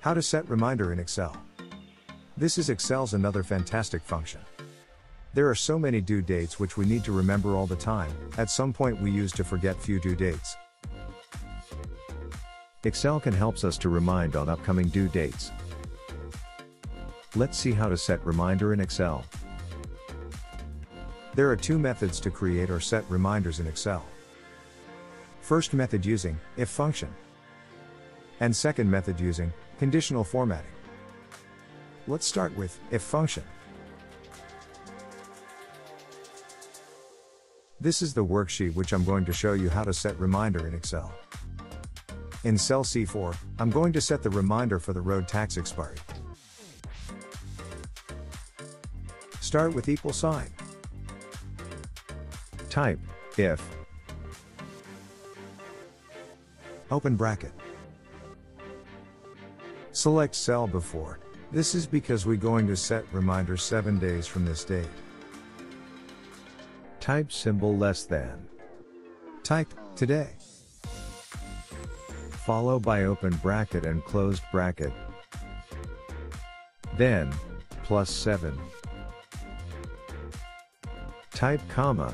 How to set reminder in Excel. This is Excel's another fantastic function. There are so many due dates which we need to remember all the time, at some point we use to forget few due dates. Excel can helps us to remind on upcoming due dates. Let's see how to set reminder in Excel. There are two methods to create or set reminders in Excel. First method using if function. And second method using conditional formatting. Let's start with if function. This is the worksheet which I'm going to show you how to set reminder in Excel. In cell C4, I'm going to set the reminder for the road tax expiry. Start with equal sign. Type if Open bracket. Select cell B4. This is because we're going to set reminder 7 days from this date. type symbol less than, Type today. follow by open bracket and closed bracket. Then, plus 7. Type comma,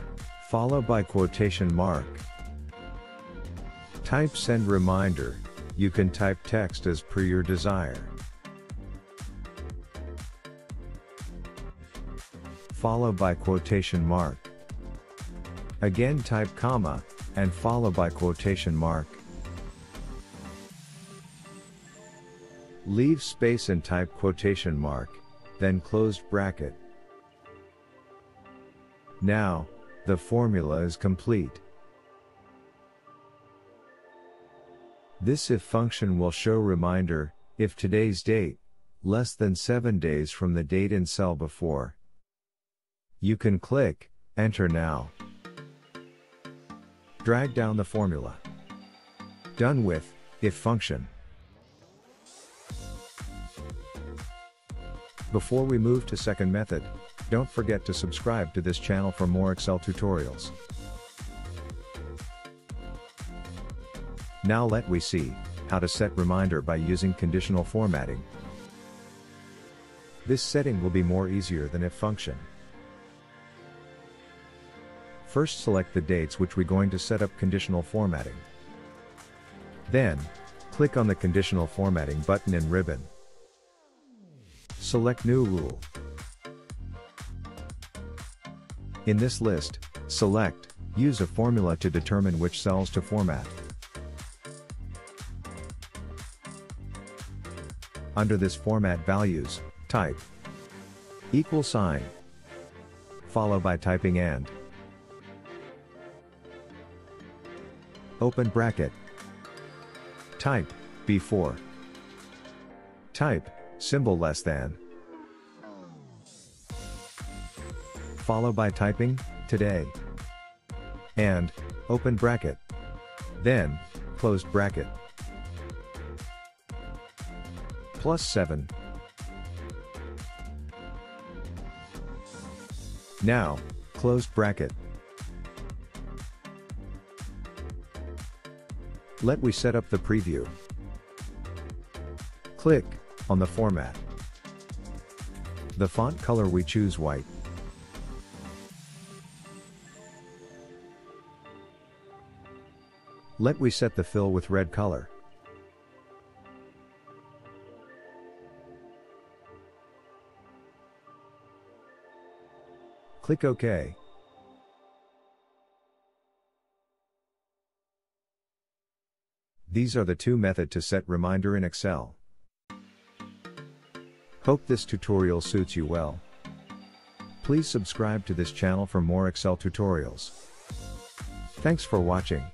follow by quotation mark. Type send reminder, you can type text as per your desire. Follow by quotation mark. Again type comma, and follow by quotation mark. Leave space and type quotation mark, then closed bracket. Now, the formula is complete. This if function will show reminder, if today's date, less than 7 days from the date in cell B4. You can click, enter now. Drag down the formula. Done with, if function. Before we move to second method, don't forget to subscribe to this channel for more Excel tutorials. Now let we see, how to set reminder by using conditional formatting. This setting will be more easier than if function. First select the dates which we going to set up conditional formatting. Then, click on the conditional formatting button in ribbon. Select new rule. In this list, select, use a formula to determine which cells to format. Under this format values, type equal sign, followed by typing and open bracket, type B4, type symbol less than, followed by typing today, and open bracket, then closed bracket. Plus 7. Now, closed bracket. Let we set up the preview. Click on the format. The font color we choose white. Let we set the fill with red color. Click OK. These are the two method to set reminder in Excel. Hope this tutorial suits you well. Please subscribe to this channel for more Excel tutorials. Thanks for watching.